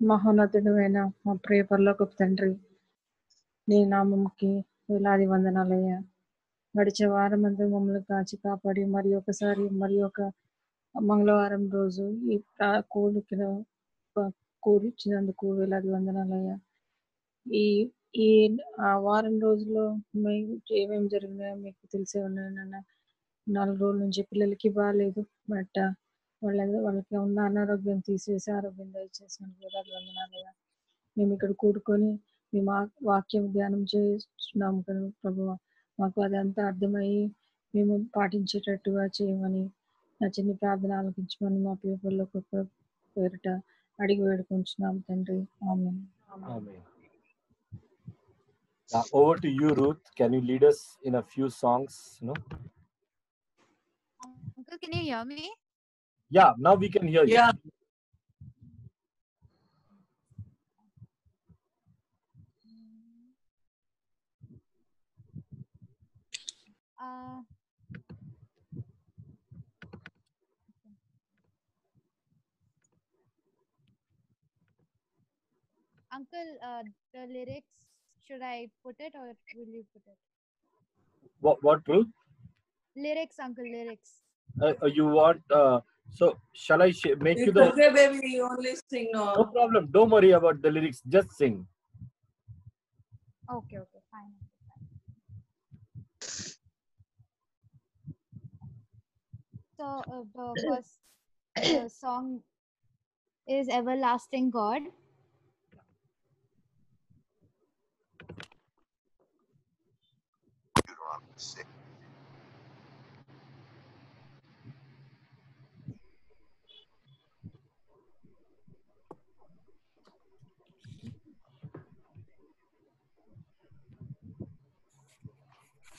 మహోన్నతుడైన మా ప్రియ పరలోకపు తండ్రి నీ నామంకి వేలాది వందనాలయ్యా. గడిచే వారం అంతా మమ్మల్ని కాచి కాపాడి మరి ఒకసారి మరి ఒక మంగళవారం రోజు ఈ ప్రా- కూడికిన వేలాది వందనాలయ్యా. ఈ ఈ ఆ వారం రోజుల్లో మేము ఏమేమి జరిగినాయో మీకు తెలిసే ఉన్నాయన్న నాలుగు రోజుల నుంచి పిల్లలకి బాగాలేదు బట్ వాళ్ళ వాళ్ళకి ఉన్న అనారోగ్యం తీసేసి ఆరోగ్యం వేలాది వందనాలయ్యా మేము ఇక్కడ కూడుకొని మీ మా వాక్యం ధ్యానం చేస్తున్నాము కదా ప్రభు మాకు అదంతా అర్థమయ్యి మేము పాటించేటట్టుగా చేయమని నా చిన్న ప్రార్థన ఆలకించమని మా పేపర్లో గొప్ప పేరిట అడిగి వేడుకుంటున్నాం తండ్రి ఆమె. Now, over to you, Ruth. Can you lead us in a few songs? No? Uncle, can you hear me? Yeah, now we can hear you. Yeah. Uh, Uncle, uh, the lyrics, should I put it or will you put it? What, what Ruth? Lyrics, Uncle, lyrics. Uh, uh, you want, uh, so shall I sh- make you the. okay, baby. You only sing No now. problem. Don't worry about the lyrics. Just sing. Okay, okay, fine. fine. So uh, the first uh, song is Everlasting God.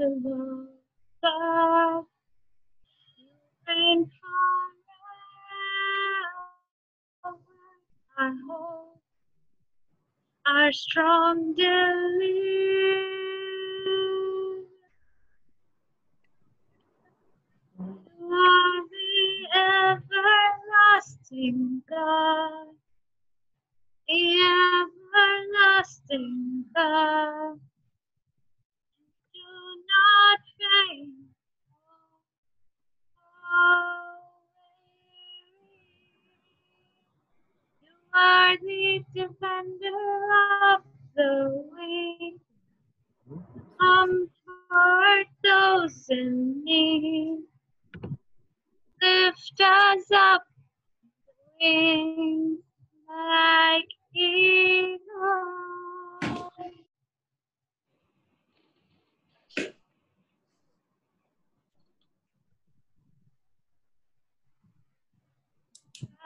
the Lord. Reign forever. Our hope our strong deliverer. You are the everlasting God, the everlasting God. You are the defender of the weak. Comfort those in need. Lift us up wings like eagles. Now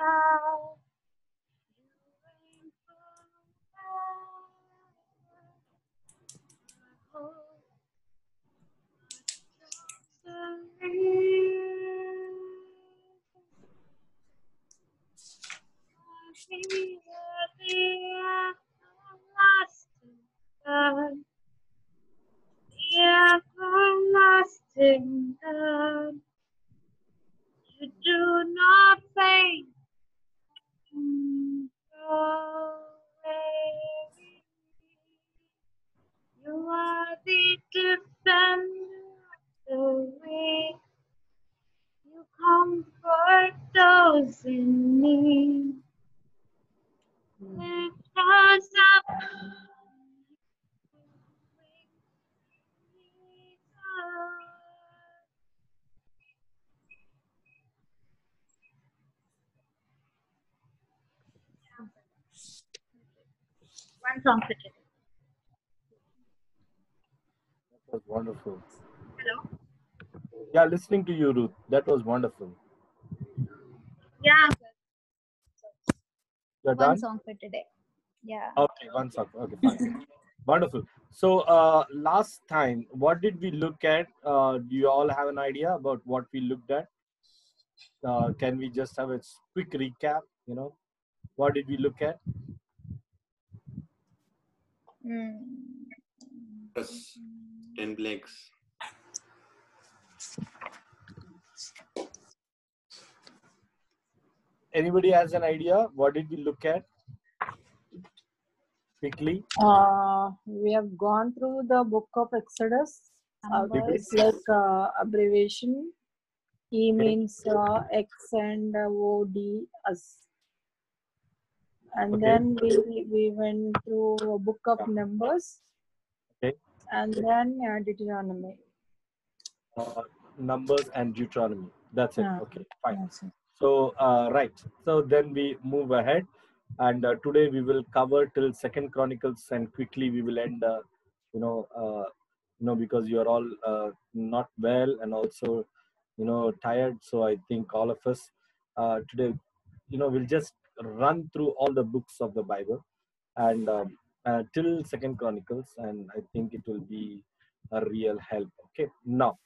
everlasting. You do not faint. You are the defender of the weak. You comfort those in need. Hmm. Lift us up. One song for today. That was wonderful. Hello? Yeah, listening to you, Ruth. That was wonderful. Yeah. You're One done? song for today. Yeah. Okay, one song. Okay, fine. Wonderful. So, uh, last time, what did we look at? Uh, do you all have an idea about what we looked at? Uh, can we just have a quick recap? You know, what did we look at? Mm. Plus 10 plagues. Anybody has an idea? What did we look at? Quickly. Uh, we have gone through the book of Exodus. Uh, it's like uh, abbreviation. E means uh, X and uh, O D us. And Okay. then we we went through a book of Numbers. Okay. And then uh, Deuteronomy. Uh, numbers and Deuteronomy. That's it. Okay, fine. It. So, uh, right. So then we move ahead, and uh, today we will cover till Second Chronicles, and quickly we will end. Uh, you know, uh, you know, because you are all uh, not well and also, you know, tired. So I think all of us uh, today, you know, we'll just run through all the books of the Bible, and um, uh, till Second Chronicles, and I think it will be a real help. Okay. Now,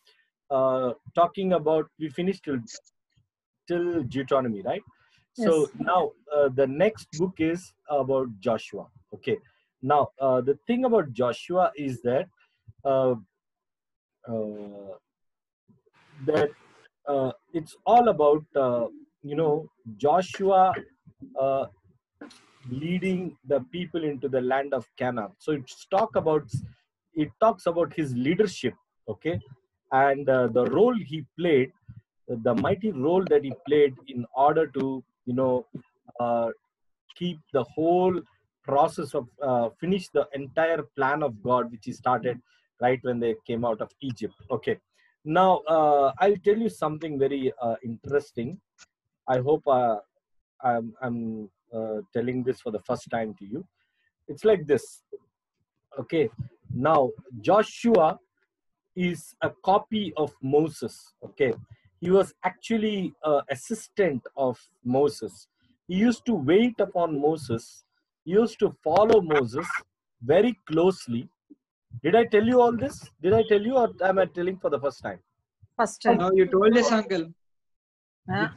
uh, talking about we finished till till Deuteronomy, right? So now uh, the next book is about Joshua. Okay. Now uh, the thing about Joshua is that uh, uh, that uh, it's all about uh, you know Joshua uh, leading the people into the land of Canaan. So it's talk about it talks about his leadership. Okay, and uh, the role he played the mighty role that he played in order to you know uh, keep the whole process of uh, finish the entire plan of god which he started right when they came out of egypt okay now uh, i'll tell you something very uh, interesting i hope uh, i'm, I'm uh, telling this for the first time to you. It's like this. Okay. Now joshua is a copy of moses. Okay. He was actually uh, assistant of moses. He used to wait upon moses. He used to follow moses very closely. Did i tell you all this? Did i tell you or am i telling for the first time? First time. No, you told this, uncle. Huh?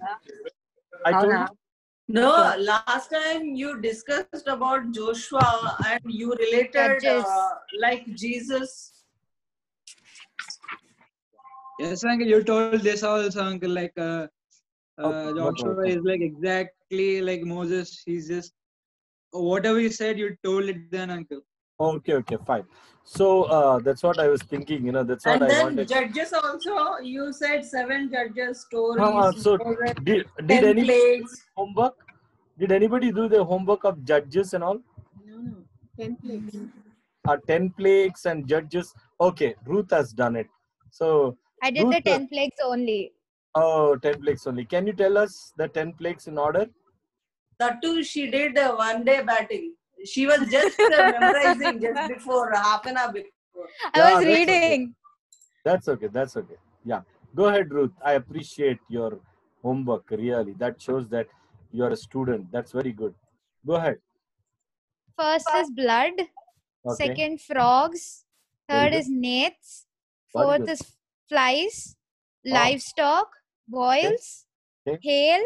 i told Avana? you No, last time you discussed about Joshua and you related Judges. uh, like Jesus. Yes, uncle, you told this also, uncle. Like, uh, uh, Joshua is like exactly like Moses. He's just whatever you said, you told it then, uncle. okay okay fine so uh, that's what i was thinking you know that's what And i then wanted Judges also, you said seven Judges stories. Ah, so you did, did ten any plagues. homework did anybody do the homework of judges and all No, no, ten plagues. uh, 10 plagues and judges okay ruth has done it so I did the Ruth, uh, 10 plagues only. oh 10 plagues only can you tell us the 10 plagues in order That too, she did uh, one day batting. She was just uh, memorizing just before, half an hour before. I Yeah, was that's okay. reading. that's okay that's okay yeah go ahead ruth i appreciate your homework really that shows that you are a student that's very good go ahead First is blood. okay Second, frogs. Third is gnats. Fourth is flies. Wow. Livestock. Boils. Okay. Hail.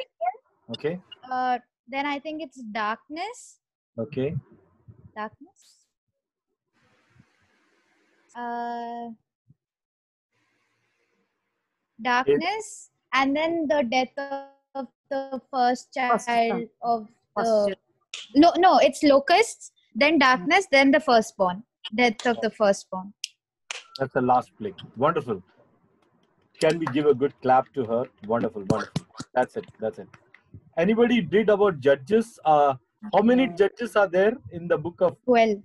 okay Uh, then I think it's darkness. Okay Darkness. Uh, darkness, and then the death of the first First, child of First the. No, no, it's locusts, then darkness, then the firstborn. Death of the firstborn. That's the last plague. Wonderful. Can we give a good clap to her? Wonderful, wonderful. That's it. That's it. Anybody did about judges? Uh, how many judges are there in the book of Well,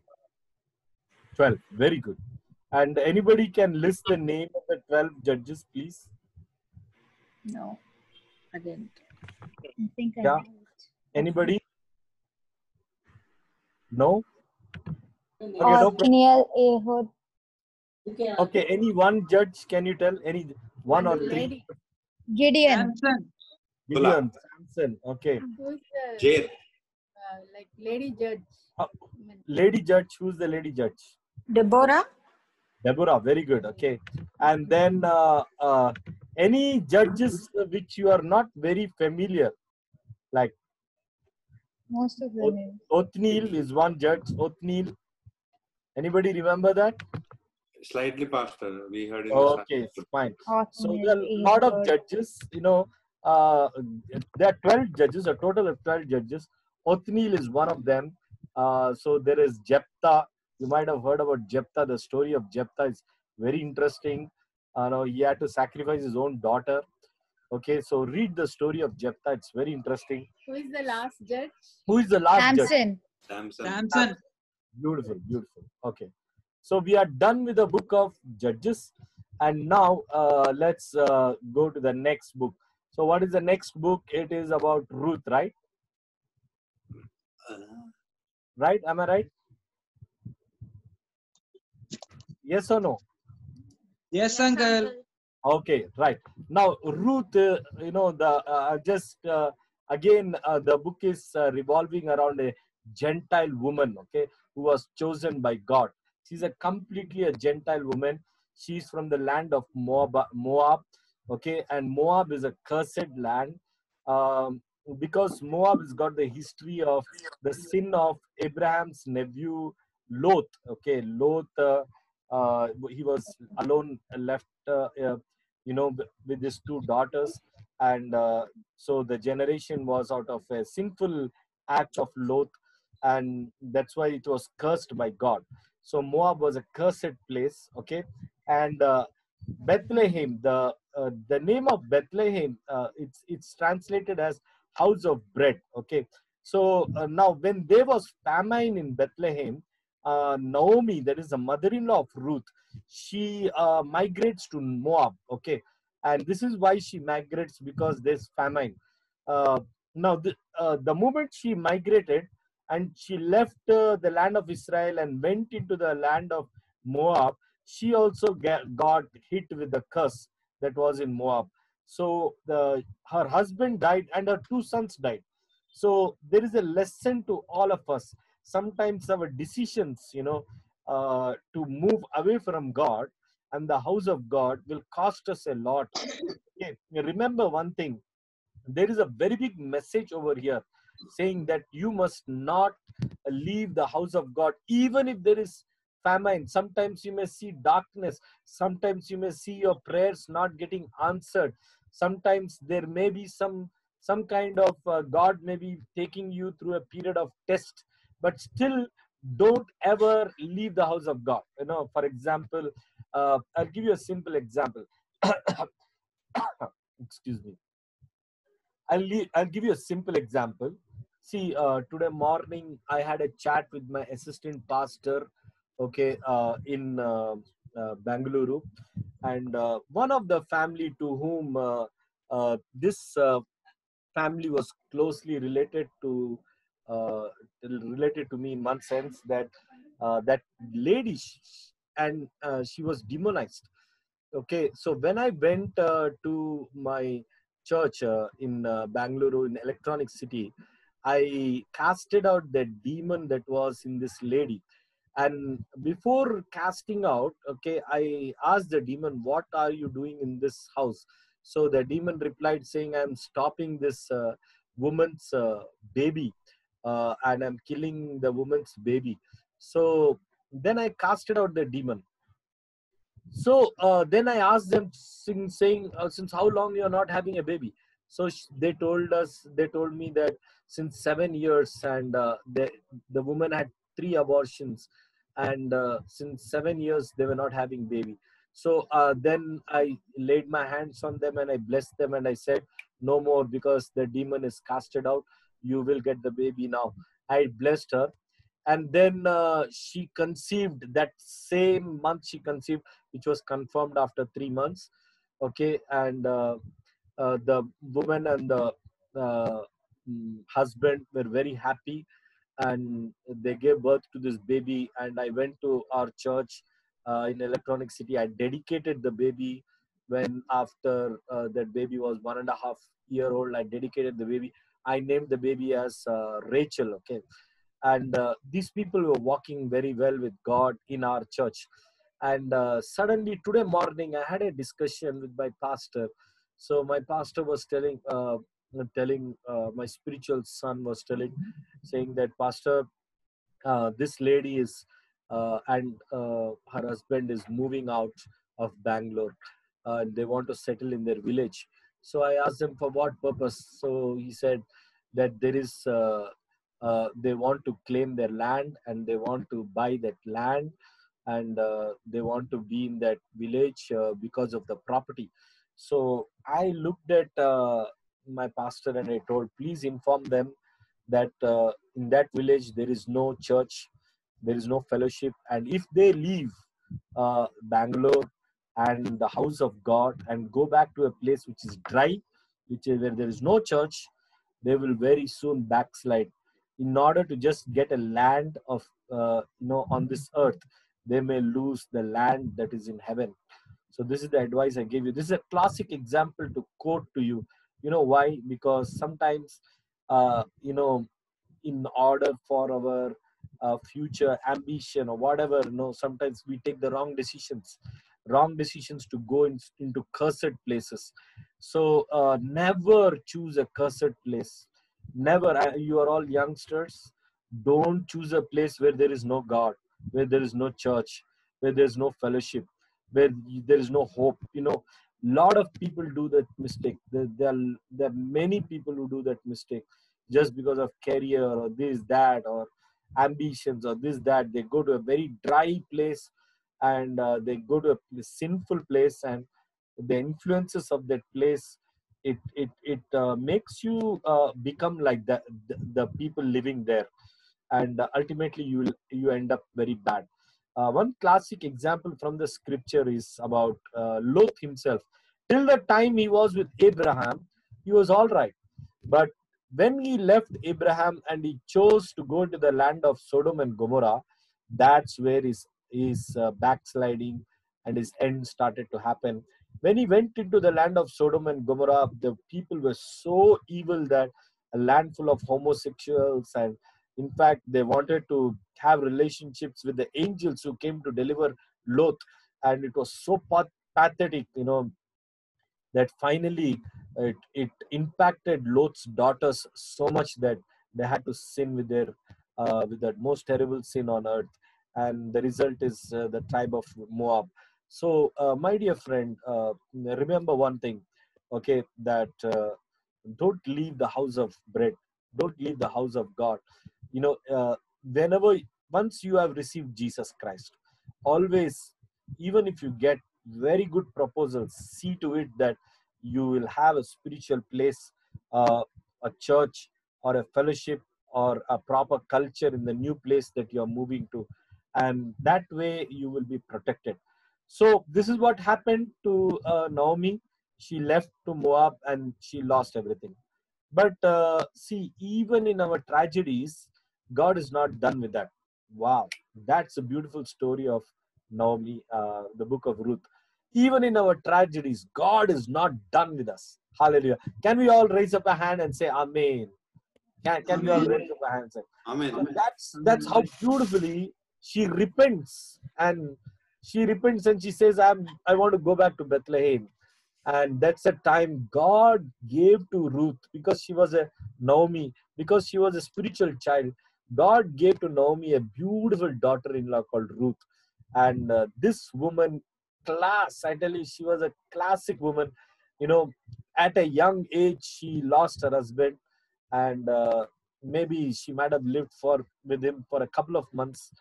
12? Very good. And anybody can list the name of the 12 judges, please? No, I didn't. I think I Yeah. know it. Anybody? No? Uh, okay, no problem. Ehud, Okay, any one judge? Can you tell any one or three? Lady, Gideon, Samson. Gideon, Samson. Okay, Jair. Like lady judge? Uh, lady judge. Who's the lady judge? Deborah? Deborah, very good. Okay, and then uh, uh, any judges which you are not very familiar, like most of the Oth- names. Othniel is one judge. Othniel. Anybody remember that? Slightly faster. We heard in the Okay, fine. So Othniel, there are a lot of judges. You know, uh, there are twelve judges, a total of twelve judges. Othniel is one of them. Uh, so there is Jephthah. You might have heard about Jephthah. The story of Jephthah is very interesting. Uh, no, he had to sacrifice his own daughter. Okay, so read the story of Jephthah. It's very interesting. who is the last judge? Who is the last judge? Samson. Samson. Samson. Beautiful, beautiful. Okay. So we are done with the book of Judges. And now uh, let's uh, go to the next book. So, what is the next book? It is about Ruth, right? Right? Am I right? Yes or no? Yes, uncle. Okay, right. Now, Ruth, uh, you know, the uh, just uh, again, uh, the book is uh, revolving around a Gentile woman, okay, who was chosen by God. She's a completely a Gentile woman. She's from the land of Moab, Moab okay, and Moab is a cursed land um, because Moab has got the history of the sin of Abraham's nephew Lot, okay, Lot. Uh, uh, he was alone left uh, uh, you know with his two daughters. And uh, so the generation was out of a sinful act of Lot and that's why it was cursed by God. So Moab was a cursed place okay? And uh, Bethlehem the the name of Bethlehem it's it's translated as house of bread okay so uh, now when there was famine in Bethlehem uh, Naomi, that is the mother-in-law of Ruth, she uh, migrates to Moab. Okay, and this is why she migrates because there's famine. Uh, now, the, uh, the moment she migrated and she left uh, the land of Israel and went into the land of Moab, she also get, got hit with the curse that was in Moab. So the her husband died and her two sons died. So there is a lesson to all of us. Sometimes our decisions you know uh, to move away from god and the house of god will cost us a lot. Okay. remember one thing. There is a very big message over here saying that you must not leave the house of god even if there is famine. Sometimes you may see darkness. Sometimes you may see your prayers not getting answered sometimes there may be some some kind of uh, god may be taking you through a period of test but still don't ever leave the house of god. You know for example uh, i'll give you a simple example. Excuse me. I'll leave, i'll give you a simple example. See uh, today morning i had a chat with my assistant pastor okay uh, in uh, bangalore. And uh, one of the family to whom uh, uh, this uh, family was closely related to uh, related to me in one sense that uh, that lady and uh, she was demonized. Okay so when i went uh, to my church uh, in uh, bangalore in electronic city i casted out that demon that was in this lady and before casting out okay i asked the demon what are you doing in this house so the demon replied saying i'm stopping this uh, woman's uh, baby uh, and I'm killing the woman's baby. So then I casted out the demon. So uh, then I asked them, saying, uh, since how long you are not having a baby? So they told us, they told me that since seven years, and uh, the the woman had three abortions, and uh, since seven years they were not having baby. So uh, then I laid my hands on them and I blessed them and I said, no more because the demon is casted out. You will get the baby now. I blessed her, and then uh, she conceived that same month. She conceived, which was confirmed after three months. Okay, and uh, uh, the woman and the uh, mm, husband were very happy and they gave birth to this baby and i went to our church uh, in electronic city. I dedicated the baby when after uh, that baby was one and a half year old i dedicated the baby. I named the baby as uh, rachel okay? And uh, these people were walking very well with god in our church. And uh, suddenly today morning i had a discussion with my pastor. So my pastor was telling uh, telling uh, my spiritual son was telling saying that pastor uh, this lady is uh, and her husband is moving out of bangalore and they want to settle in their village. So i asked him for what purpose? So he said that there is uh, uh, they want to claim their land and they want to buy that land and uh, they want to be in that village because of the property. So i looked at my pastor and i told please inform them that uh, in that village there is no church there is no fellowship and if they leave uh, bangalore and the house of god and go back to a place which is dry which is where there is no church they will very soon backslide. In order to just get a land of uh, you know on this earth they may lose the land that is in heaven. So this is the advice i give you. This is a classic example to quote to you you know why? Because sometimes uh, you know in order for our uh, future ambition or whatever you know sometimes we take the wrong decisions wrong decisions to go in, into cursed places. So uh, never choose a cursed place. Never uh, you are all youngsters. Don't choose a place where there is no god where there is no church where there is no fellowship where there is no hope. You know lot of people do that mistake. There, there, are, there are many people who do that mistake just because of career or this that or ambitions or this that. They go to a very dry place and uh, they go to a sinful place and the influences of that place it it it uh, makes you uh, become like the, the people living there. And ultimately you you end up very bad uh, one classic example from the scripture is about uh, Lot himself. Till the time he was with Abraham, he was all right. But when he left Abraham and he chose to go into the land of Sodom and Gomorrah, that's where his, his uh, backsliding and his end started to happen. When he went into the land of Sodom and Gomorrah, the people were so evil that a land full of homosexuals and in fact they wanted to have relationships with the angels who came to deliver Lot, and it was so pathetic, you know, that finally it, it impacted Lot's daughters so much that they had to sin with their uh, with that most terrible sin on earth, and the result is uh, the tribe of Moab. So, uh, my dear friend, uh, remember one thing, okay, that uh, don't leave the house of bread, don't leave the house of God. You know, uh, whenever once you have received jesus christ always even if you get very good proposals see to it that you will have a spiritual place uh, a church or a fellowship or a proper culture in the new place that you are moving to. And that way you will be protected. So this is what happened to uh, naomi. She left to moab and she lost everything but uh, see even in our tragedies god is not done with that. Wow. That's a beautiful story of naomi uh, the book of ruth. Even in our tragedies god is not done with us. Hallelujah. Can we all raise up a hand and say amen? Can, can we all raise up a hand and say Amen. and that's that's how beautifully she repents. And she repents and she says i'm i want to go back to bethlehem and that's a time god gave to ruth because she was a naomi because she was a spiritual child god gave to naomi a beautiful daughter-in-law called ruth and uh, this woman class. I tell you, she was a classic woman. You know, at a young age, she lost her husband, and uh, maybe she might have lived for with him for a couple of months,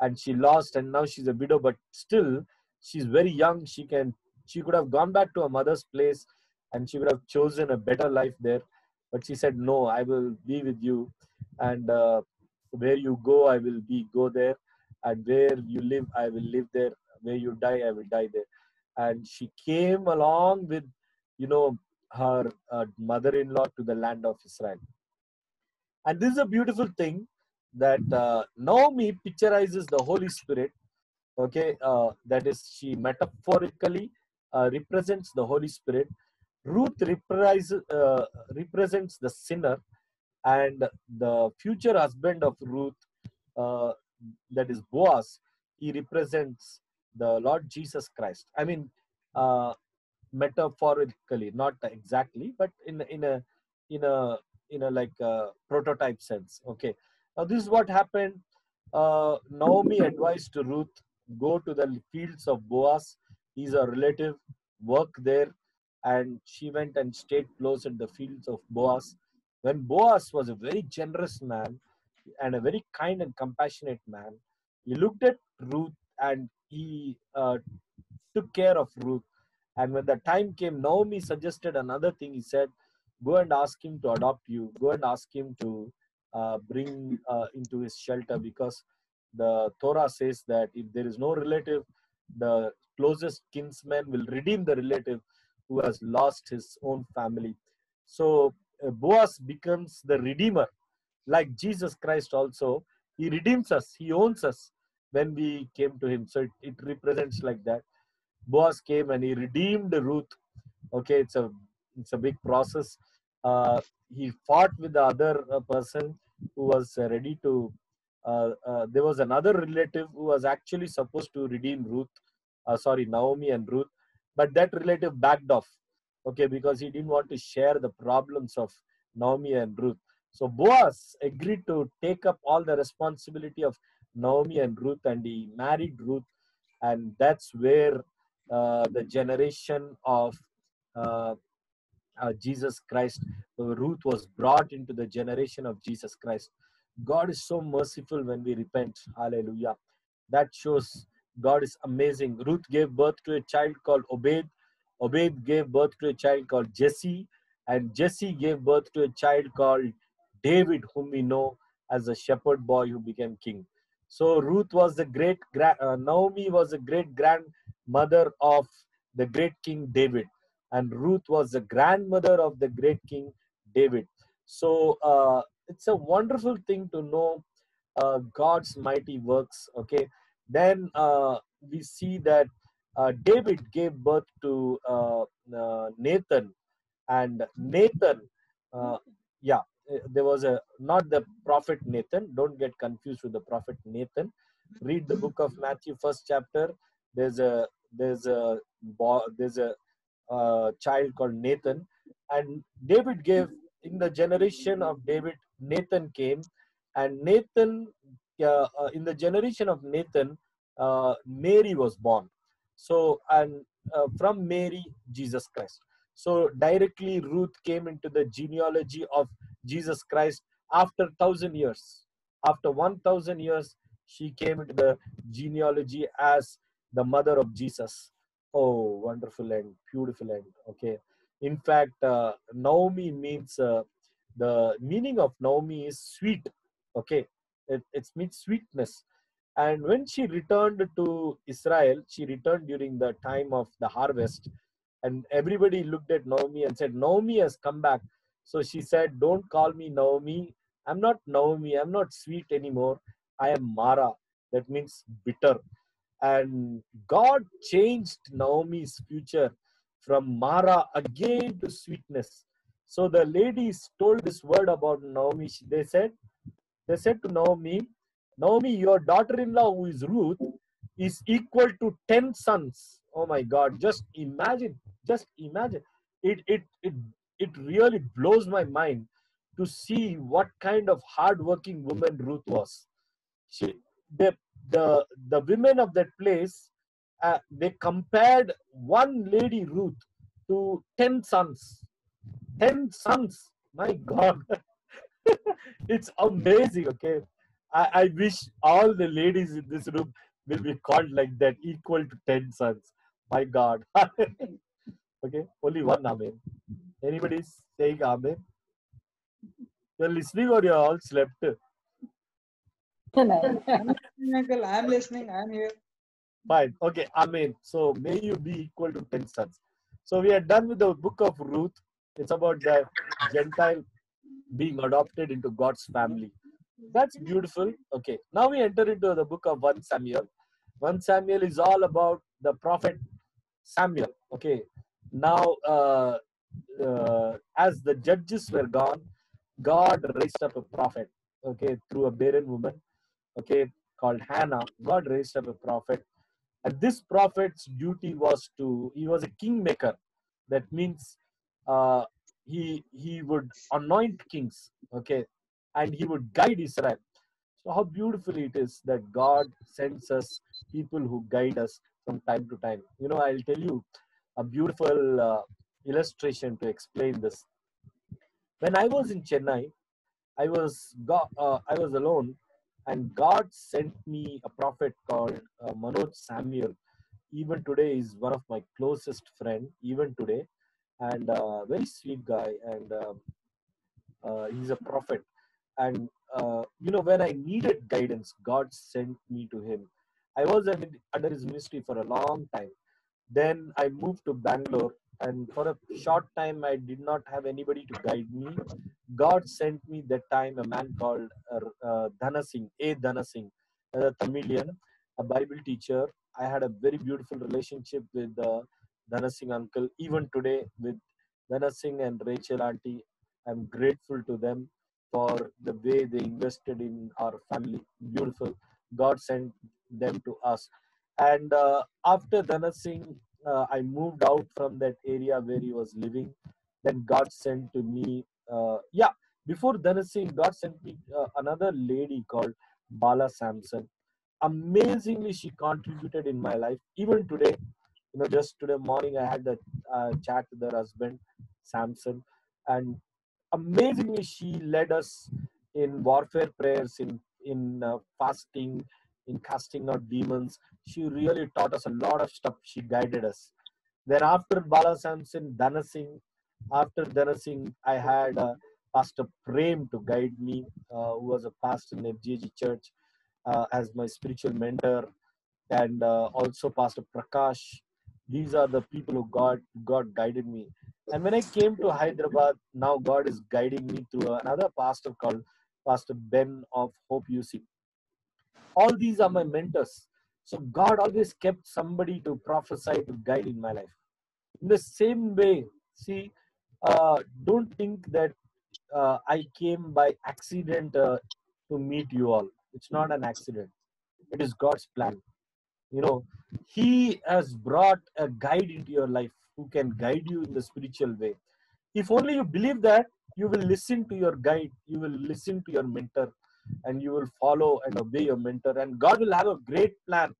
and she lost, and now she's a widow. But still, she's very young. She can, she could have gone back to her mother's place, and she would have chosen a better life there. But she said, "No, I will be with you, and uh, where you go, I will be go there." and where you live i will live there where you die i will die there and she came along with you know her uh, mother-in-law to the land of israel and this is a beautiful thing that uh, naomi picturizes the holy spirit okay uh, that is she metaphorically uh, represents the holy spirit ruth uh, represents the sinner and the future husband of ruth uh, that is Boaz, he represents the Lord Jesus Christ. I mean, uh, metaphorically, not exactly, but in in a in a in a like a prototype sense. Okay. Now this is what happened. Uh, Naomi advised to Ruth go to the fields of Boaz. He's a relative. Work there, and she went and stayed close at the fields of Boaz. When Boaz was a very generous man, and a very kind and compassionate man. He looked at Ruth and he uh, took care of Ruth. And when the time came, Naomi suggested another thing. He said, Go and ask him to adopt you. Go and ask him to uh, bring uh, into his shelter because the Torah says that if there is no relative, the closest kinsman will redeem the relative who has lost his own family. So uh, Boaz becomes the redeemer like Jesus Christ also, he redeems us, he owns us when we came to him. So it, it represents like that. Boaz came and he redeemed Ruth. Okay, it's a it's a big process. Uh, he fought with the other uh, person who was uh, ready to. Uh, uh, there was another relative who was actually supposed to redeem Ruth. Uh, sorry, Naomi and Ruth, but that relative backed off. Okay, because he didn't want to share the problems of Naomi and Ruth. So Boaz agreed to take up all the responsibility of Naomi and Ruth, and he married Ruth, and that's where uh, the generation of uh, uh, Jesus Christ, Ruth was brought into the generation of Jesus Christ. God is so merciful when we repent. Hallelujah. That shows God is amazing. Ruth gave birth to a child called Obed. Obed gave birth to a child called Jesse, and Jesse gave birth to a child called David, whom we know as a shepherd boy who became king. So Ruth was the great, uh, Naomi was the great grandmother of the great King David, and Ruth was the grandmother of the great King David. So uh, it's a wonderful thing to know uh, God's mighty works. Okay, then uh, we see that uh, David gave birth to uh, Nathan, and Nathan, yeah, there was a not the prophet Nathan. Don't get confused with the prophet Nathan. Read the book of Matthew, first chapter. There's a there's a there's a uh, child called Nathan, and David gave in the generation of David. Nathan came, and Nathan uh, uh, in the generation of Nathan, uh, Mary was born. So and uh, from Mary, Jesus Christ. So directly Ruth came into the genealogy of Jesus Christ after thousand years. After one thousand years, she came into the genealogy as the mother of Jesus. Oh, wonderful and beautiful and okay. In fact, uh, Naomi means uh, the meaning of Naomi is sweet. Okay, it, it means sweetness. And when she returned to Israel, she returned during the time of the harvest, and everybody looked at Naomi and said, "Naomi has come back." So she said, Don't call me Naomi. I'm not Naomi. I'm not sweet anymore. I am Mara. That means bitter. And God changed Naomi's future from Mara again to sweetness. So the ladies told this word about Naomi. They said, they said to Naomi, Naomi, your daughter-in-law who is Ruth is equal to 10 sons. Oh my God, just imagine, just imagine. It, it, it it really blows my mind to see what kind of hardworking woman Ruth was. She, the, the, the women of that place, uh, they compared one lady Ruth to 10 sons. 10 sons. My God. it's amazing. Okay. I, I wish all the ladies in this room will be called like that, equal to 10 sons. My God. okay. Only one Amen. Anybody saying Amen? You're listening or you're all slept? I'm listening, Uncle. I'm listening. I'm here. Fine. Okay. Amen. So may you be equal to 10 sons. So we are done with the book of Ruth. It's about the Gentile being adopted into God's family. That's beautiful. Okay. Now we enter into the book of 1 Samuel. 1 Samuel is all about the prophet Samuel. Okay. Now, uh, uh, as the judges were gone, God raised up a prophet. Okay. Through a barren woman. Okay. Called Hannah. God raised up a prophet and this prophet's duty was to he was a kingmaker that means uh, he he would anoint kings okay? And he would guide israel. So how beautiful it is that god sends us people who guide us from time to time. You know i'll tell you a beautiful uh, illustration to explain this. When i was in chennai i was uh, i was alone and god sent me a prophet called uh, manoj samuel. Even today is one of my closest friend even today and uh, very sweet guy and um, uh, he's a prophet. And uh, you know when i needed guidance god sent me to him. I was under, his ministry for a long time. Then i moved to bangalore and for a short time i did not have anybody to guide me. God sent me that time a man called uh, uh, Singh, a. Dhana Singh, a Tamilian, a Bible teacher. I had a very beautiful relationship with uh, Dhana Singh uncle. Even today, with Dhana Singh and Rachel auntie, I'm grateful to them for the way they invested in our family. Beautiful. God sent them to us. And uh, after Dhana Singh, uh, I moved out from that area where he was living. Then God sent to me, uh, yeah, before Dhana Singh, God sent me uh, another lady called Bala Samson. Amazingly, she contributed in my life. Even today, you know, just today morning, I had a uh, chat with her husband, Samson, and amazingly, she led us in warfare prayers, in in uh, fasting, in casting out demons. She really taught us a lot of stuff. She guided us. Then after Bala Samson, Dhana Singh, after Dhana Singh, I had uh, Pastor Prem to guide me, uh, who was a pastor in FGG Church uh, as my spiritual mentor, and uh, also Pastor Prakash. These are the people who God God guided me. And when I came to Hyderabad, now God is guiding me through another pastor called Pastor Ben of Hope UC. All these are my mentors. So God always kept somebody to prophesy to guide in my life. In the same way, see, uh, don't think that uh, I came by accident uh, to meet you all. It's not an accident. It is God's plan. You know, He has brought a guide into your life who can guide you in the spiritual way. If only you believe that, you will listen to your guide, you will listen to your mentor, and you will follow and obey your mentor. And God will have a great plan.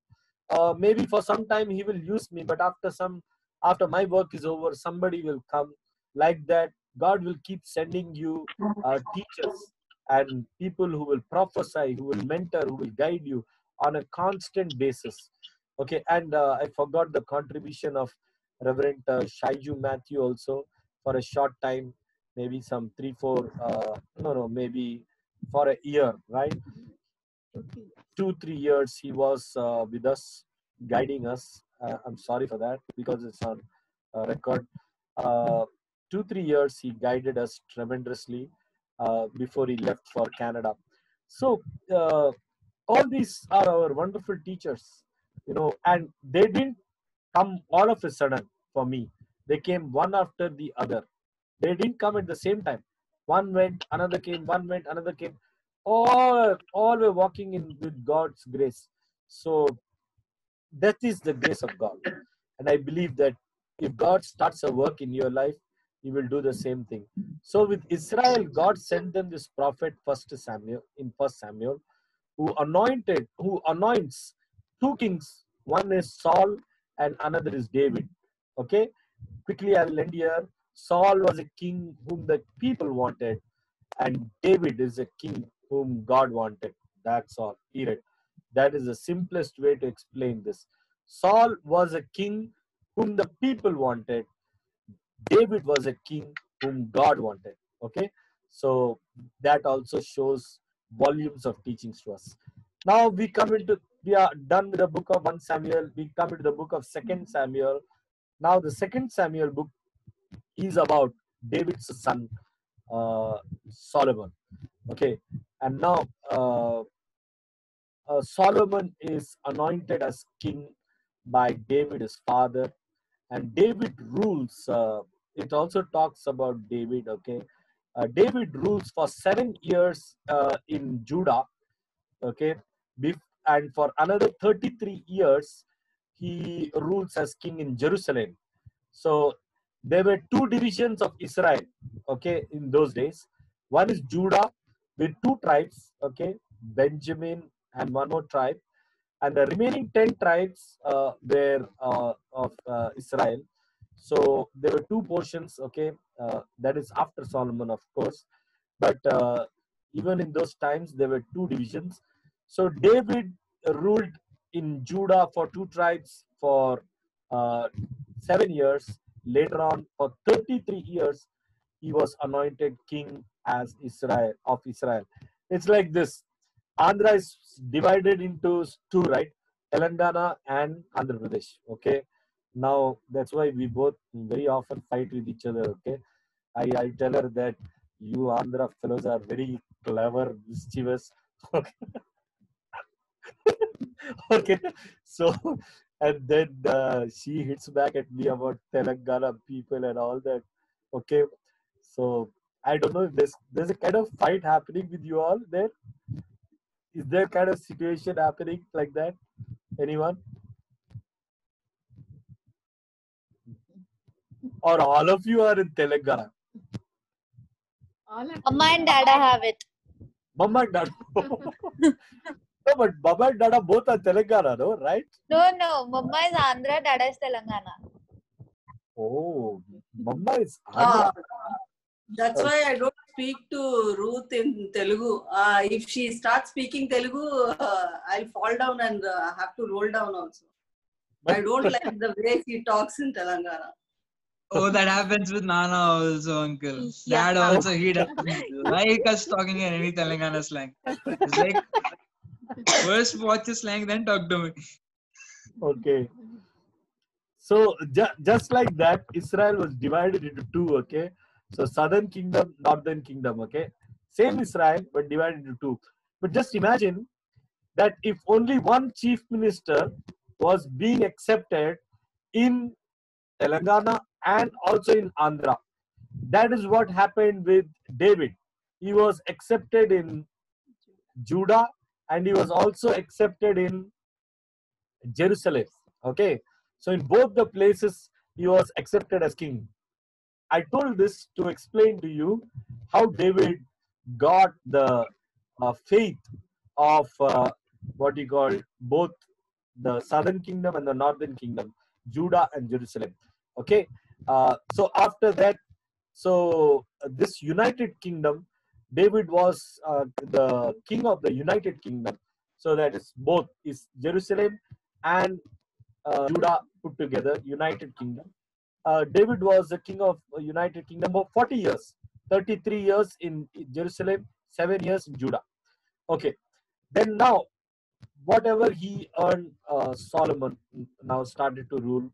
Uh, maybe for some time He will use me, but after some, after my work is over, somebody will come like that God will keep sending you uh, teachers and people who will prophesy, who will mentor, who will guide you on a constant basis. Okay, and uh, I forgot the contribution of Reverend uh, Shaiju Matthew also for a short time, maybe some three, four, uh, no, no, maybe for a year, right? Two, three years he was uh, with us, guiding us. Uh, I'm sorry for that because it's on uh, record. Uh, two three years he guided us tremendously uh, before he left for canada so uh, all these are our wonderful teachers you know and they didn't come all of a sudden for me. They came one after the other. They didn't come at the same time. One went another came one went another came. All all were walking in with god's grace. So that is the grace of god. And i believe that if god starts a work in your life he will do the same thing. So with Israel, God sent them this prophet, First Samuel, in First Samuel, who anointed, who anoints two kings One is Saul and another is David. Okay, quickly I will end here. Saul was a king whom the people wanted, and David is a king whom God wanted. That's all. Period. That is the simplest way to explain this. Saul was a king whom the people wanted. David was a king whom God wanted. Okay, so that also shows volumes of teachings to us. Now we come into we are done with the book of 1 Samuel. We come into the book of 2 Samuel. Now the second Samuel book is about David's son uh, Solomon. Okay, and now uh, uh, Solomon is anointed as king by David, his father, and David rules. Uh, it also talks about David. Okay, David rules for seven years uh, in Judah. Okay, and for another 33 years he rules as king in Jerusalem. So there were two divisions of Israel. Okay, in those days, one is Judah with two tribes. Okay, Benjamin and one more tribe, and the remaining 10 tribes uh, were uh, of uh, Israel. So there were two portions, okay, uh, that is after Solomon, of course, but uh, even in those times there were two divisions. So David ruled in Judah for two tribes for uh, seven years. Later on, for 33 years, he was anointed king as Israel of Israel. It's like this. Andhra is divided into two, right? Telangana and Andhra Pradesh. Okay. Now that's why we both very often fight with each other. Okay. I, I tell her that you Andhra fellows are very clever, mischievous. Okay. okay. So and then uh, she hits back at me about Telangana people and all that. Okay. So I don't know if there's there's a kind of fight happening with you all there. Is there kind of situation happening like that? Anyone? Or all of you are in Telangana? Mama and Dada have it. Mama and Dada. no, but Mama and Dada both are Telangana, no? Right? No, no. Mama is Andhra, Dada is Telangana. Oh, Mama is Ah, Andhra. that's why I don't speak to Ruth in Telugu. Uh, if she starts speaking Telugu, uh, I'll fall down and uh, have to roll down also. I don't like the way she talks in Telangana. Oh, that happens with Nana also, uncle. Yeah. Dad also, he doesn't like us talking in any Telangana slang. It's like, first watch the slang, then talk to me. Okay. So ju- just like that, Israel was divided into two. Okay. So southern kingdom, northern kingdom. Okay. Same Israel, but divided into two. But just imagine that if only one chief minister was being accepted in Telangana and also in Andhra. That is what happened with David. He was accepted in Judah and he was also accepted in Jerusalem. Okay. So in both the places, he was accepted as king. I told this to explain to you how David got the uh, faith of uh, what you call both the southern kingdom and the northern kingdom, Judah and Jerusalem. Okay. Uh, so after that, so uh, this united kingdom, David was uh, the king of the united kingdom. So that is both is Jerusalem and uh, Judah put together, United Kingdom. Uh, David was the king of uh, United Kingdom for 40 years, 33 years in Jerusalem, seven years in Judah. Okay, then now, whatever he earned, uh, Solomon now started to rule,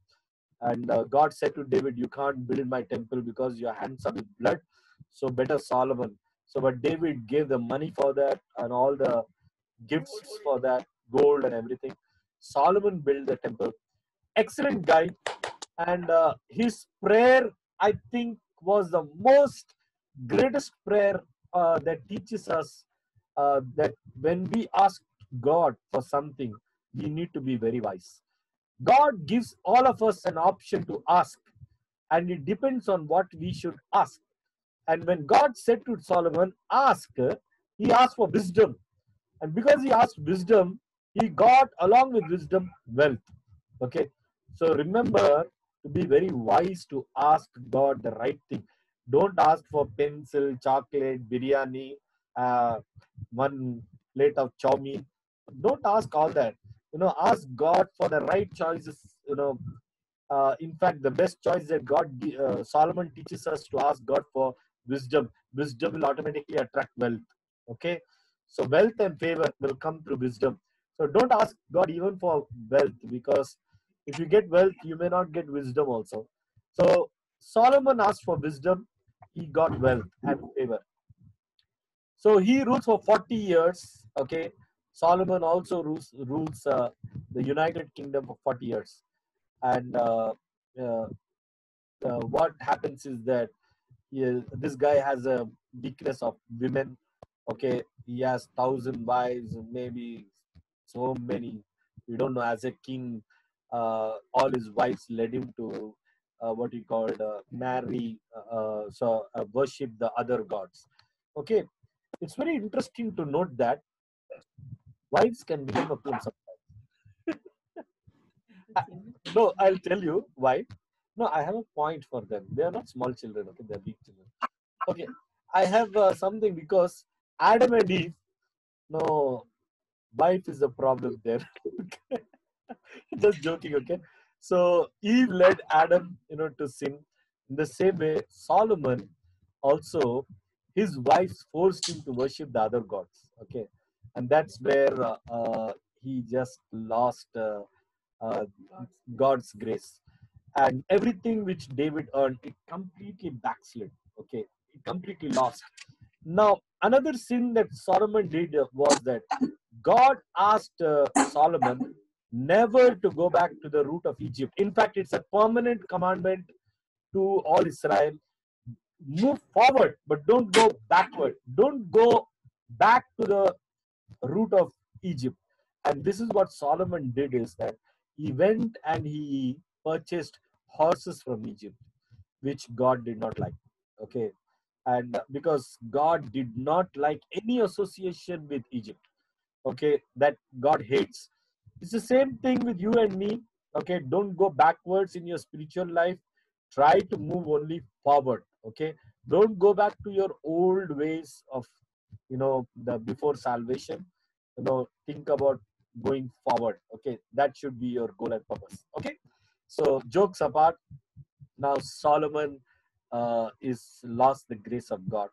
and uh, God said to David, "You can't build my temple because your hands are with blood, so better Solomon." So, but David gave the money for that and all the gifts for that, gold and everything. Solomon built the temple. Excellent guy. And uh, his prayer, I think, was the most greatest prayer uh, that teaches us uh, that when we ask God for something, we need to be very wise. God gives all of us an option to ask, and it depends on what we should ask. And when God said to Solomon, Ask, he asked for wisdom. And because he asked wisdom, he got along with wisdom wealth. Okay. So remember to be very wise to ask God the right thing. Don't ask for pencil, chocolate, biryani, uh, one plate of chow mein. Don't ask all that. You know, ask God for the right choices. You know, uh, in fact, the best choice that God, uh, Solomon teaches us to ask God for wisdom. Wisdom will automatically attract wealth. Okay, so wealth and favor will come through wisdom. So don't ask God even for wealth because if you get wealth, you may not get wisdom also. So Solomon asked for wisdom, he got wealth and favor. So he rules for 40 years. Okay, Solomon also rules rules uh, the United Kingdom for 40 years, and uh, uh, uh, what happens is that he, this guy has a weakness of women. Okay, he has thousand wives, maybe so many. We don't know. As a king, uh, all his wives led him to uh, what he called marry, so worship the other gods. Okay, it's very interesting to note that wives can become a problem sometimes. no, I'll tell you why. No, I have a point for them. They are not small children. Okay, they're big children. Okay, I have uh, something because Adam and Eve. No, wife is the problem there. Just joking. Okay, so Eve led Adam, you know, to sin. In the same way, Solomon also his wives forced him to worship the other gods. Okay, and that's where uh, uh, he just lost uh, God's grace and everything which David earned, it completely backslid. Okay, it completely lost. Now, another sin that Solomon did was that God asked uh, Solomon never to go back to the root of Egypt. In fact, it's a permanent commandment to all Israel move forward, but don't go backward. Don't go back to the root of Egypt. And this is what Solomon did is that he went and he purchased horses from Egypt, which God did not like. Okay. And because God did not like any association with Egypt. Okay, that God hates. It's the same thing with you and me. Okay, don't go backwards in your spiritual life. Try to move only forward. Okay, don't go back to your old ways of you know the before salvation. You know, think about going forward. Okay, that should be your goal and purpose. Okay, so jokes apart, now Solomon uh, is lost the grace of God.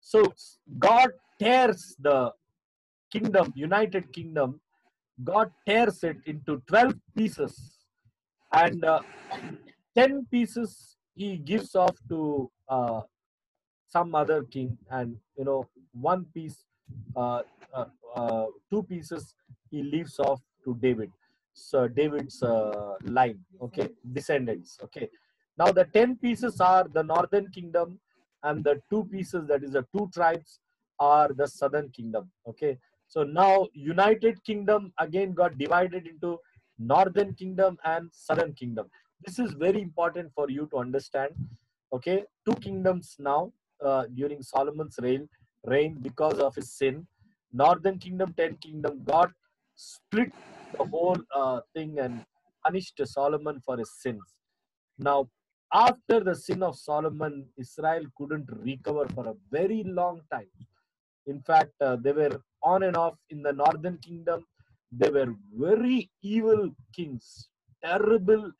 So God tears the kingdom, United Kingdom, God tears it into 12 pieces and uh, 10 pieces he gives off to uh, some other king and you know one piece uh, uh, uh, two pieces he leaves off to david. So david's uh, line okay descendants okay. Now the 10 pieces are the northern kingdom and the two pieces that is the two tribes are the southern kingdom okay. So now united kingdom again got divided into northern kingdom and southern kingdom. This is very important for you to understand okay. Two kingdoms now uh, during solomon's reign reign because of his sin. Northern kingdom ten kingdom god split the whole uh, thing and punished solomon for his sins. Now after the sin of solomon israel couldn't recover for a very long time. In fact uh, they were on and off in the northern kingdom. They were very evil kings terrible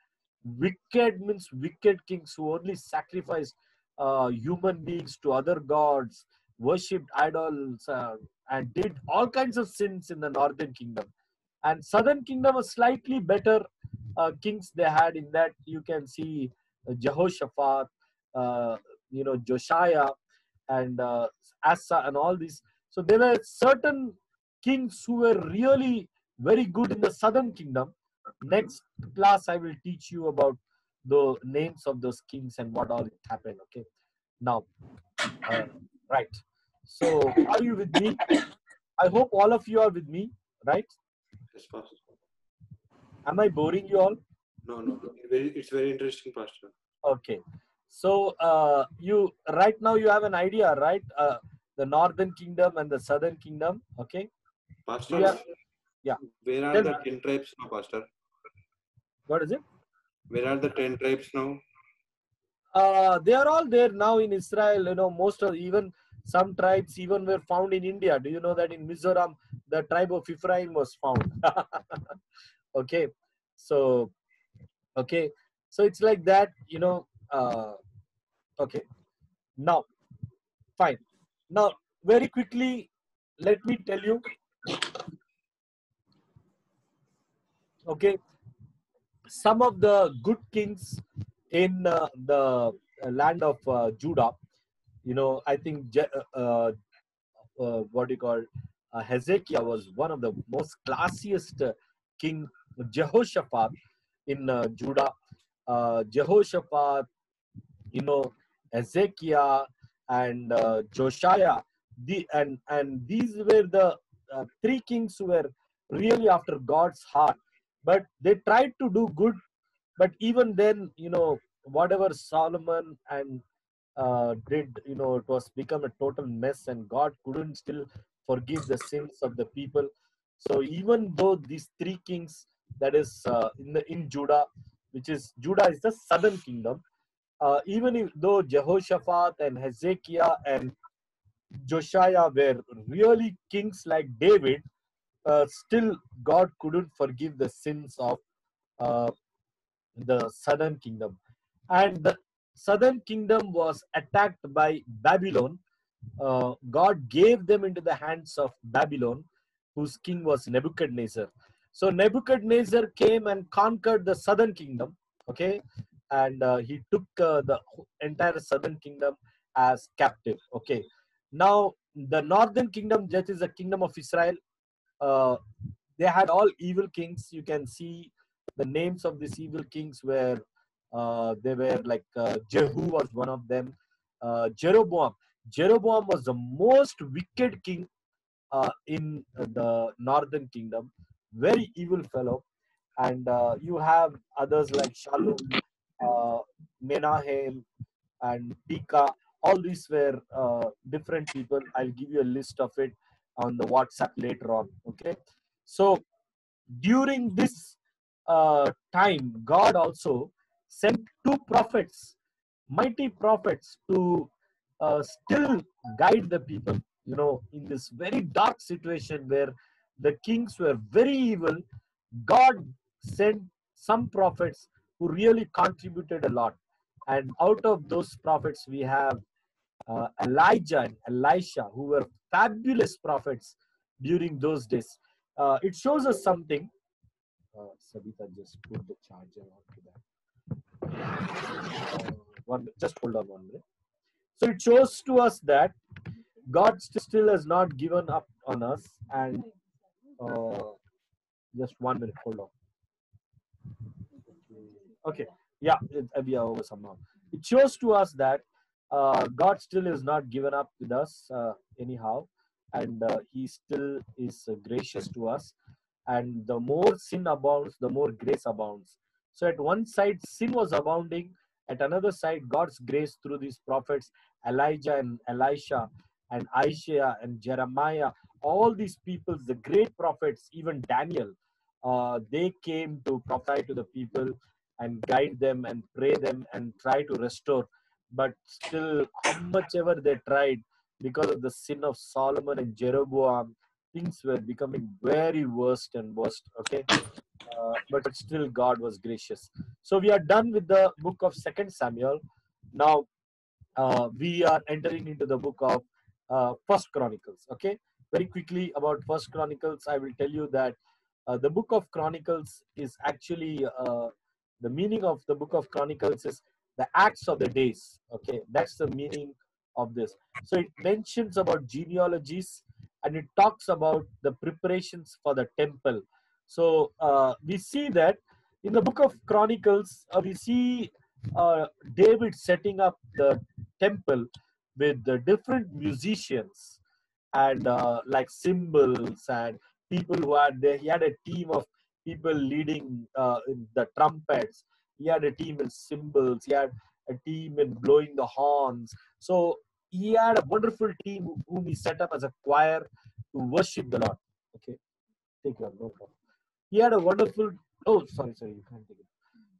wicked means wicked kings who only sacrificed uh, human beings to other gods worshipped idols uh, and did all kinds of sins in the northern kingdom. And southern kingdom was slightly better uh, kings they had in that you can see uh, jehoshaphat uh, you know josiah and uh, asa and all these. So there were certain kings who were really very good in the southern kingdom. Next class i will teach you about the names of those kings and what all happened okay? Now uh, right so are you with me i hope all of you are with me right Yes, Pastor. am i boring you all No, no, it's very interesting, Pastor. okay so uh, you right now you have an idea right uh, the northern kingdom and the southern kingdom okay Pastor, Yeah. Yeah. where are Tell the me. ten tribes now, Pastor? What is it? Where are the 10 tribes now? Uh, they are all there now in Israel. You know, most of even some tribes even were found in India. Do you know that in Mizoram the tribe of Ephraim was found? okay, so okay, so it's like that. You know, uh, okay. Now, fine. Now, very quickly, let me tell you. Okay, some of the good kings in uh, the uh, land of uh, Judah. You know, I think Je- uh, uh, what do you call uh, Hezekiah was one of the most classiest uh, king. Jehoshaphat in uh, Judah, uh, Jehoshaphat, you know, Hezekiah and uh, Josiah. The and and these were the uh, three kings who were really after God's heart. But they tried to do good but even then you know whatever solomon and uh, did you know it was become a total mess and god couldn't still forgive the sins of the people. So even though these three kings that is uh, in the in judah which is judah is the southern kingdom uh, even if, though jehoshaphat and hezekiah and josiah were really kings like david uh, still god couldn't forgive the sins of uh, the southern kingdom. And the southern kingdom was attacked by babylon. Uh, god gave them into the hands of babylon whose king was nebuchadnezzar. So nebuchadnezzar came and conquered the southern kingdom okay? And uh, he took uh, the entire southern kingdom as captive okay? Now the northern kingdom that is the kingdom of israel uh, they had all evil kings. You can see the names of these evil kings were uh, they were like uh, Jehu was one of them. Uh, Jeroboam. Jeroboam was the most wicked king uh, in the northern kingdom. Very evil fellow. And uh, you have others like Shalom, uh, Menahem, and Pekah. All these were different people. I'll give you a list of it on the WhatsApp later on. Okay. So during this uh, time, God also sent two prophets, mighty prophets, to uh, still guide the people. You know, in this very dark situation where the kings were very evil, God sent some prophets who really contributed a lot. And out of those prophets, we have uh, Elijah and Elisha, who were fabulous prophets during those days. Uh, it shows us something uh, Sabita just put the charger onto that. Uh, one, just hold on one minute. So it shows to us that God st- still has not given up on us. And uh, just one minute, hold on. Okay, yeah, it, uh, we are over somehow. It shows to us that uh, God still is not given up with us uh, anyhow, and uh, He still is uh, gracious to us and the more sin abounds, the more grace abounds. So at one side, sin was abounding. At another side, God's grace through these prophets, Elijah and Elisha, and Isaiah and Jeremiah, all these people, the great prophets, even Daniel, uh, they came to prophesy to the people and guide them and pray them and try to restore. But still, how much ever they tried, because of the sin of Solomon and Jeroboam, things were becoming very worst and worst okay? Uh, but still god was gracious. So we are done with the book of second samuel. Now uh, we are entering into the book of uh, first chronicles okay? Very quickly about first chronicles i will tell you that uh, the book of chronicles is actually uh, the meaning of the book of chronicles is the acts of the days okay? That's the meaning of this. So it mentions about genealogies and it talks about the preparations for the temple. So uh, we see that in the book of Chronicles, uh, we see uh, David setting up the temple with the different musicians and uh, like cymbals and people who had there. He had a team of people leading uh, the trumpets. He had a team in cymbals. He had a team in blowing the horns. So he had a wonderful team whom he set up as a choir to worship the Lord. Okay, take your no problem. He had a wonderful. Oh, sorry, sorry, you can't take it.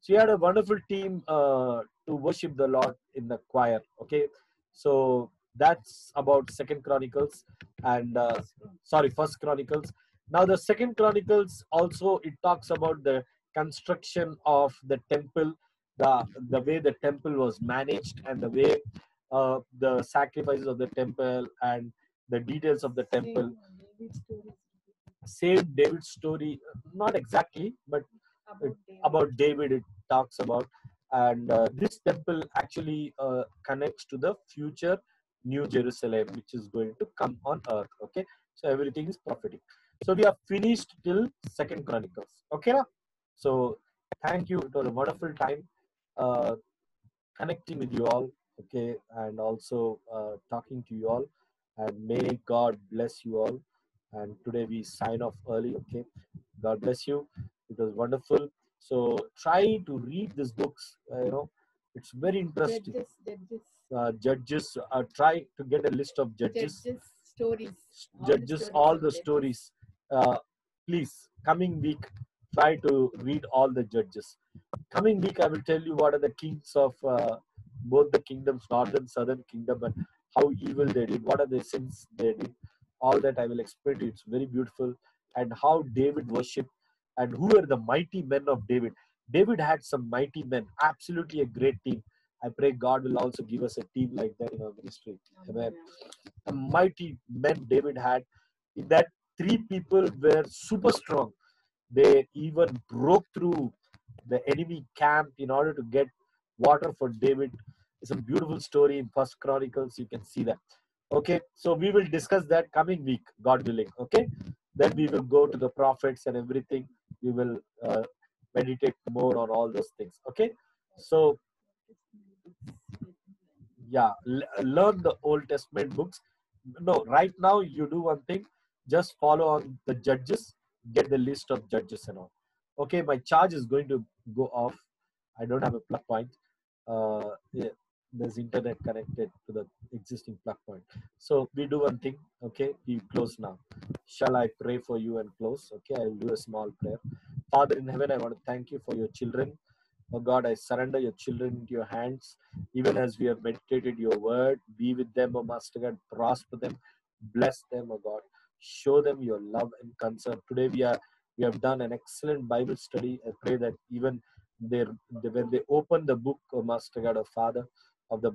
So you had a wonderful team uh, to worship the Lord in the choir. Okay, so that's about Second Chronicles and uh, sorry, First Chronicles. Now the Second Chronicles also it talks about the construction of the temple, the the way the temple was managed, and the way uh, the sacrifices of the temple and the details of the temple. Same David's story, not exactly, but it, about David it talks about, and uh, this temple actually uh, connects to the future New Jerusalem, which is going to come on earth. Okay, so everything is prophetic. So we are finished till Second Chronicles. Okay, na? so thank you. It was a wonderful time uh, connecting with you all. Okay, and also uh, talking to you all. And may God bless you all. And today we sign off early. Okay, God bless you. It was wonderful. So try to read these books. Uh, you know, it's very interesting. Judges, judges, Uh, judges. Uh, try to get a list of judges. judges, stories. all the judges stories all the stories uh, please coming week try to read all the judges coming week i will tell you what are the kings of uh, both the kingdoms northern southern kingdom and how evil they did what are the sins they did all that i will explain it's very beautiful and how david worshiped and who are the mighty men of david david had some mighty men absolutely a great team i pray god will also give us a team like that in our ministry amen the mighty men David had. In that three people were super strong. They even broke through the enemy camp in order to get water for David. It's a beautiful story in First Chronicles. You can see that. Okay, so we will discuss that coming week, God willing. Okay, then we will go to the prophets and everything. We will uh, meditate more on all those things. Okay, so yeah learn the old testament books no right now you do one thing just follow on the judges get the list of judges and all okay my charge is going to go off i don't have a plug point uh yeah, there's internet connected to the existing plug point so we do one thing okay we close now shall i pray for you and close okay i'll do a small prayer father in heaven i want to thank you for your children Oh God, I surrender your children into your hands. Even as we have meditated your word, be with them, O Master God, prosper them, bless them, O God. Show them your love and concern. Today we are we have done an excellent Bible study. I pray that even they, when they open the book, O Master God, O Father, of the